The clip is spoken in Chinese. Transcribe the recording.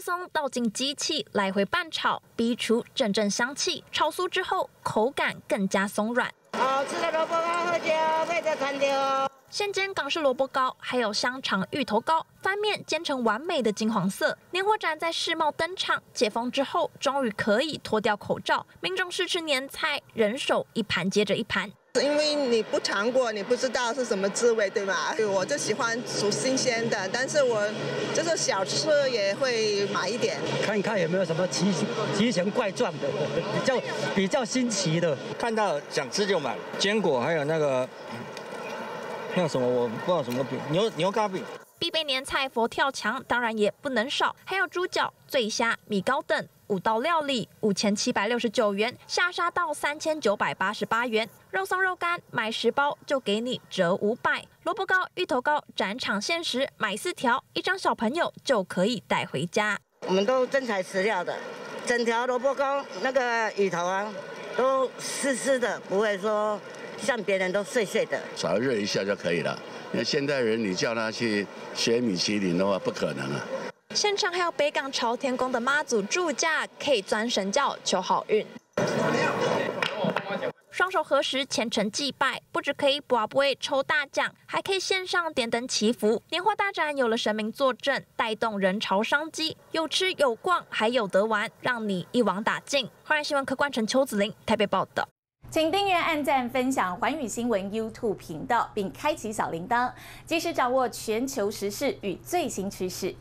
松倒进机器来回拌炒，逼出阵阵香气。炒酥之后，口感更加松软。好吃的萝卜糕喝酒，配着餐点现煎港式萝卜糕，还有香肠芋头糕，翻面煎成完美的金黄色。年货展在世贸登场，解封之后终于可以脱掉口罩，民众试吃年菜，人手一盘接着一盘。因为你不尝过，你不知道是什么滋味，对吗？我就喜欢煮新鲜的，但是我就是小吃也会买一点，看一看有没有什么奇奇形怪状的，比较比较新奇的，看到想吃就买。坚果还有那个。那什么，我不知道什么饼，牛牛轧饼。必备年菜佛跳墙当然也不能少，还有猪脚、醉虾、米糕等五道料理，五千七百六十九元，下杀到三千九百八十八元。肉松肉干买十包就给你折五百。萝卜糕、芋头糕展场限时，买四条，一张小朋友就可以带回家。我们都真材实料的，整条萝卜糕那个芋头啊，都湿湿的，不会说。像别人都碎碎的，稍微热一下就可以了。那现代人，你叫他去学米其林的话，不可能啊。现场还有北港朝天宫的妈祖助驾，可以钻神教求好运。双手合十虔诚祭拜，不止可以卜卜抽大奖，还可以线上点灯祈福。年货大展有了神明坐镇，带动人潮商机，有吃有逛还有得玩，让你一网打尽。欢迎新闻客观陈邱子玲台北报道。请订阅、按赞、分享环宇新闻 YouTube 频道，并开启小铃铛，及时掌握全球时事与最新趋势。